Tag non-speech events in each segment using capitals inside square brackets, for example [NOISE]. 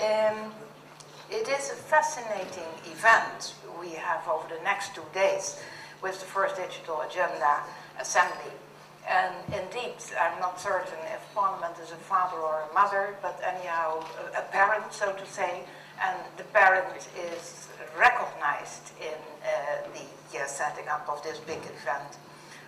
Um, it is a fascinating event we have over the next two days with the first digital agenda assembly. And indeed, I'm not certain if Parliament is a father or a mother, but anyhow, a, parent, so to say, and the parent is recognized in uh, the uh, setting up of this big event.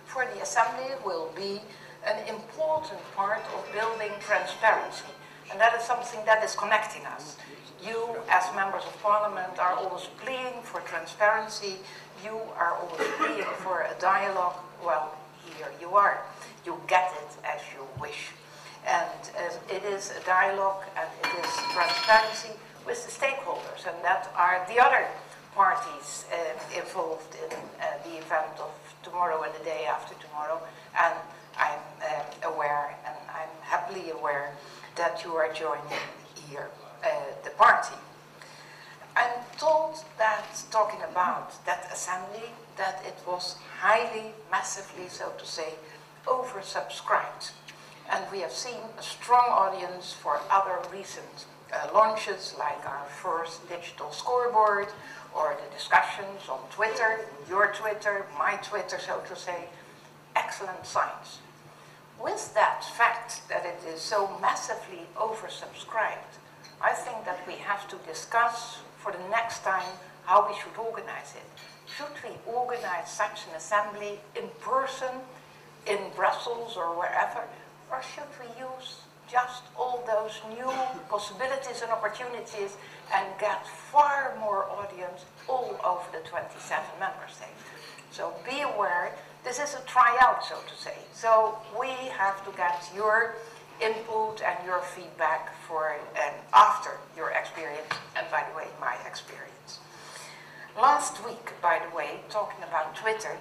For the Assembly will be an important part of building transparency, and that is something that is connecting us. You, as members of Parliament, are always pleading for transparency. You are always pleading for a dialogue. Well, here you are. You get it as you wish. And uh, it is a dialogue and it is transparency with the stakeholders, and that are the other parties uh, involved in uh, the event of tomorrow and the day after tomorrow. And I'm uh, aware, and I'm happily aware, that you are joining here, uh, the party. I'm told that, talking about that assembly, that it was highly, massively, so to say, oversubscribed. And we have seen a strong audience for other recent uh, launches, like our first digital scoreboard, or the discussions on Twitter, your Twitter, my Twitter, so to say. Excellent signs. With that fact that it is so massively oversubscribed, I think that we have to discuss for the next time how we should organize it. Should we organize such an assembly in person, in Brussels or wherever, or should we use just all those new possibilities and opportunities and get far more audience all over the 27 member states. So be aware, this is a tryout, so to say. So we have to get your input and your feedback for and after your experience, and by the way, my experience. Last week, by the way, talking about Twitter,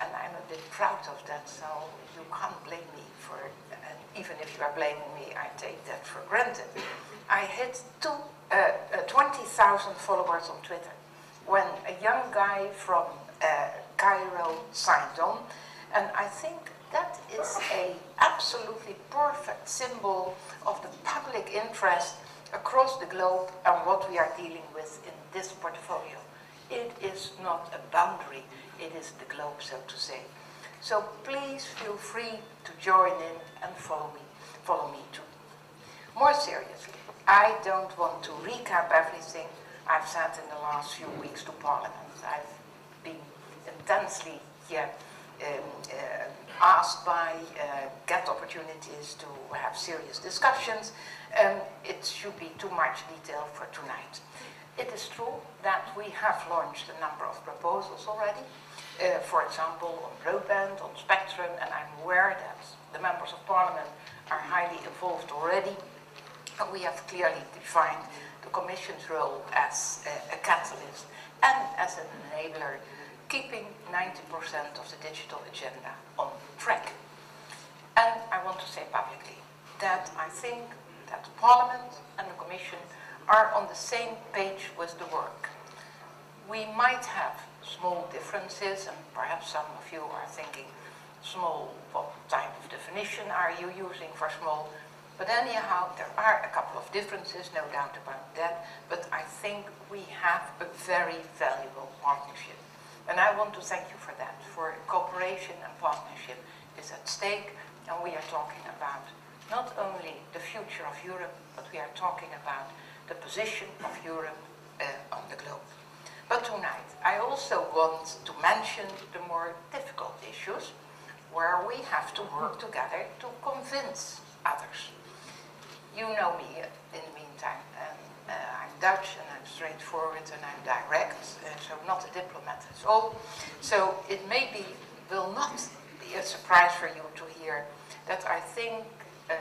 and I'm a bit proud of that, so you can't blame me for, and even if you are blaming me, I take that for granted. I hit uh, uh, 20,000 followers on Twitter when a young guy from uh, Cairo signed on, and I think that is a absolutely perfect symbol of the public interest across the globe and what we are dealing with in this portfolio. It is not a boundary, it is the globe, so to say. So please feel free to join in and follow me, follow me too. More seriously, I don't want to recap everything I've said in the last few weeks to Parliament. I've been intensely yeah, um, uh, asked by, uh, get opportunities to have serious discussions. Um, it should be too much detail for tonight. It is true that we have launched a number of proposals already uh, for example, on broadband, on spectrum, and I'm aware that the members of parliament are highly involved already. We have clearly defined the Commission's role as a, a catalyst and as an enabler, keeping 90% of the digital agenda on track. And I want to say publicly that I think that Parliament and the Commission are on the same page with the work. We might have small differences, and perhaps some of you are thinking, small, what type of definition are you using for small? But anyhow, there are a couple of differences, no doubt about that, but I think we have a very valuable partnership. And I want to thank you for that, for cooperation and partnership is at stake, and we are talking about not only the future of Europe, but we are talking about the position of Europe uh, on the globe. But tonight, I also want to mention the more difficult issues where we have to work together to convince others. You know me in the meantime, uh, I'm Dutch and I'm straightforward and I'm direct, uh, so not a diplomat at all. So it maybe will not be a surprise for you to hear that I think uh,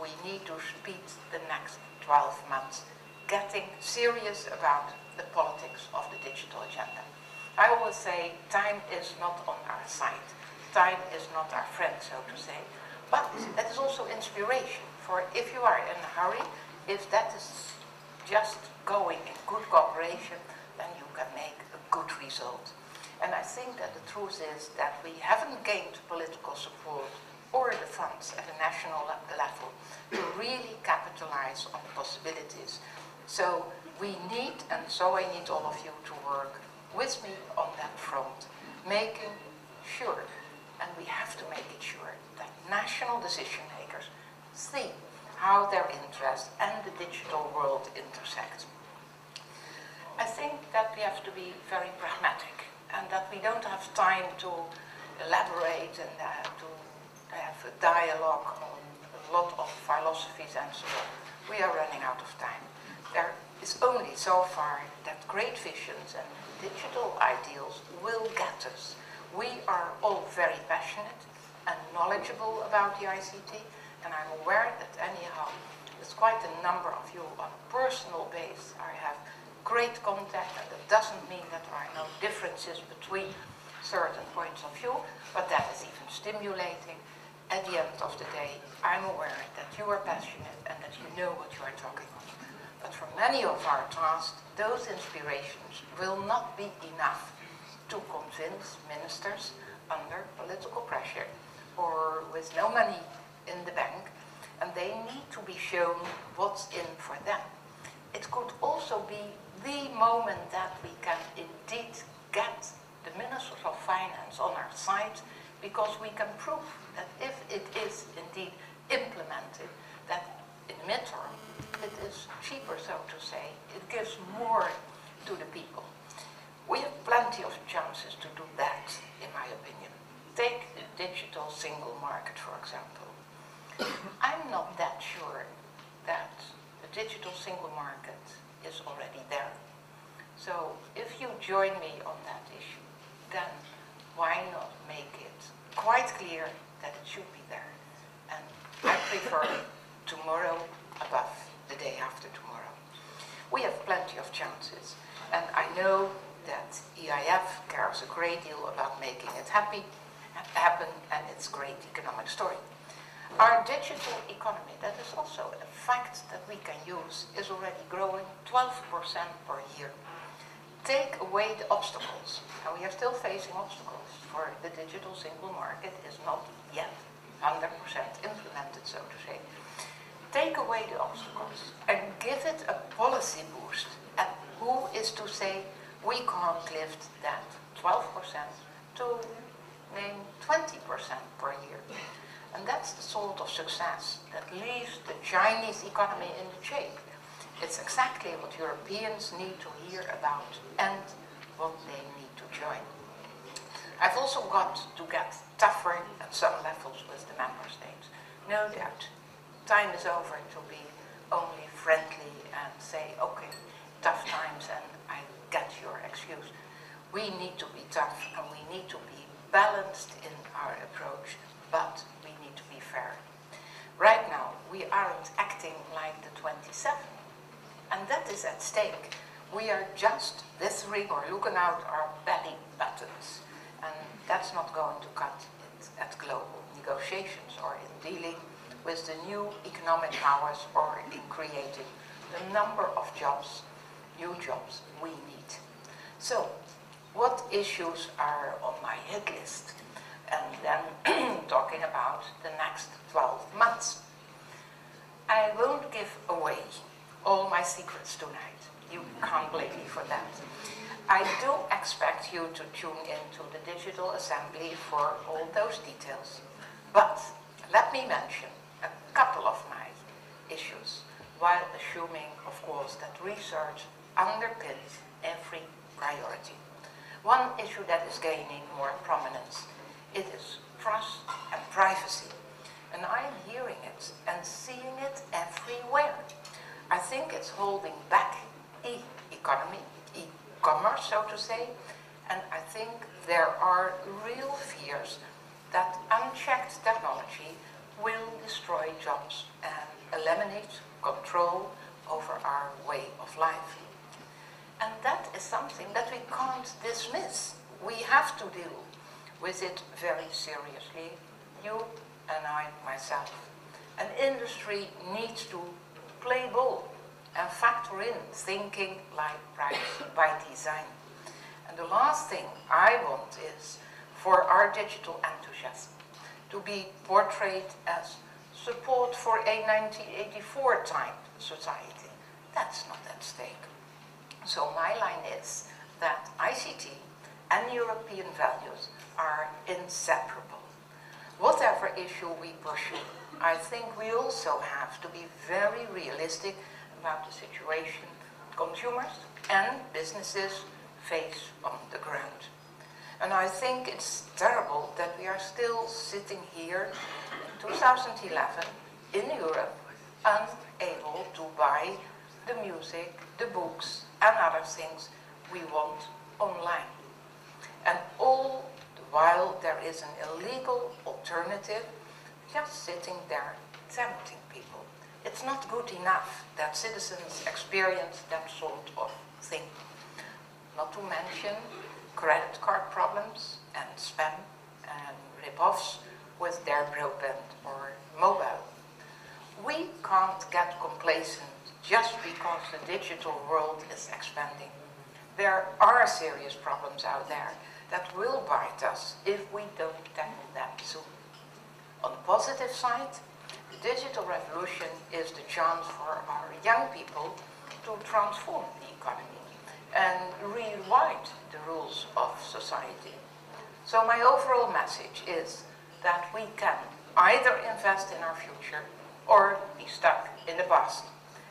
we need to speed the next 12 months, getting serious about the politics of the digital agenda. I always say time is not on our side. Time is not our friend, so to say. But that is also inspiration for if you are in a hurry, if that is just going in good cooperation, then you can make a good result. And I think that the truth is that we haven't gained political support or the funds at a national level to really capitalize on the possibilities So we need, and so I need all of you to work with me on that front, making sure, and we have to make it sure, that national decision makers see how their interests and the digital world intersect. I think that we have to be very pragmatic and that we don't have time to elaborate and uh, to have a dialogue on a lot of philosophies and so on. We are running out of time. There is only so far that great visions and digital ideals will get us. We are all very passionate and knowledgeable about the ICT, and I'm aware that anyhow, there's quite a number of you on a personal base. I have great contact, and that doesn't mean that there are no differences between certain points of view, but that is even stimulating. At the end of the day, I'm aware that you are passionate and that you know what you are talking about. But for many of our tasks, those inspirations will not be enough to convince ministers under political pressure or with no money in the bank, and they need to be shown what's in for them. It could also be the moment that we can indeed get the Ministers of Finance on our side because we can prove that if it is indeed implemented, that in the midterm it is cheaper, so to say. It gives more to the people. We have plenty of chances to do that, in my opinion. Take the digital single market, for example. I'm not that sure that the digital single market is already there. So if you join me on that issue, then why not make it quite clear that it should be there? And I prefer tomorrow above the day after tomorrow. We have plenty of chances, and I know that EIF cares a great deal about making it happy, happen, and it's great economic story. Our digital economy, that is also a fact that we can use, is already growing 12% per year. Take away the obstacles, and we are still facing obstacles for the digital single market is not yet 100% implemented, so to say. Take away the obstacles and give it a policy boost. And who is to say we can't lift that 12% to name 20% per year? And that's the sort of success that leaves the Chinese economy in the shade. It's exactly what Europeans need to hear about and what they need to join. I've also got to get tougher at some levels with the member states. No doubt. Time is over to be only friendly and say, okay, tough times and I get your excuse. We need to be tough and we need to be balanced in our approach, but we need to be fair. Right now, we aren't acting like the 27, and that is at stake. We are just dithering or looking out our belly buttons, and that's not going to cut it at global negotiations or in dealing with the new economic powers or in creating the number of jobs, new jobs we need. So, what issues are on my hit list? and then [CLEARS THROAT] talking about the next 12 months. I won't give away all my secrets tonight. You can't blame me for that. I do expect you to tune into the Digital Assembly for all those details. But let me mention a couple of my issues, while assuming, of course, that research underpins every priority. One issue that is gaining more prominence it is trust and privacy. And I'm hearing it and seeing it everywhere. I think it's holding back e-economy, e-commerce, so to say. And I think there are real fears that unchecked technology will destroy jobs and eliminate control over our way of life. And that is something that we can't dismiss. We have to deal with it very seriously, you and I myself. An industry needs to play ball and factor in thinking like [COUGHS] by design. And the last thing I want is for our digital enthusiasm to be portrayed as support for a 1984 type society. That's not that So my line is that ICT and European values are inseparable. Whatever issue we pursue, I think we also have to be very realistic about the situation consumers and businesses face on the ground. And I think it's terrible that we are still sitting here in 2011 in Europe unable to buy the music, the books and other things we want online. And all the while there is an illegal alternative just sitting there tempting people. It's not good enough that citizens experience that sort of thing. Not to mention credit card problems and spam and rip-offs with their broadband or mobile. We can't get complacent just because the digital world is expanding. There are serious problems out there that will bite us if we don't tackle them soon. On the positive side, the digital revolution is the chance for our young people to transform the economy and rewrite the rules of society. So my overall message is that we can either invest in our future or be stuck in the past.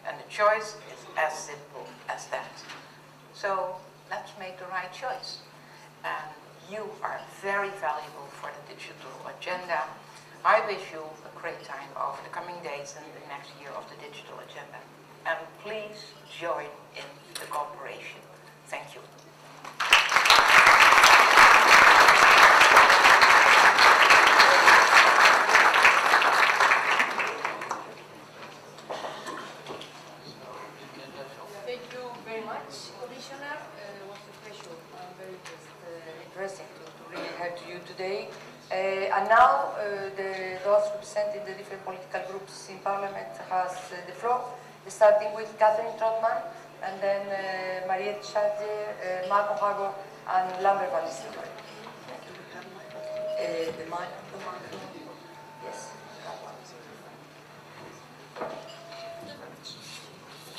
And the choice is as simple as that. So let's make the right choice. And you are very valuable for the digital agenda. I wish you a great time over the coming days and the next year of the digital agenda. And please join in the cooperation. Thank you. Thank you very much, Commissioner. Uh, it was a pleasure. I'm very interest, uh, interesting to, to really hear to you today. Uh, and now uh, the, those representing the different political groups in Parliament has uh, the floor, starting with Catherine Trautmann, and then uh, Marietje Schaake, uh, Malcolm Harbour, and Lambert Van Nistelrooij. Uh, the microphone.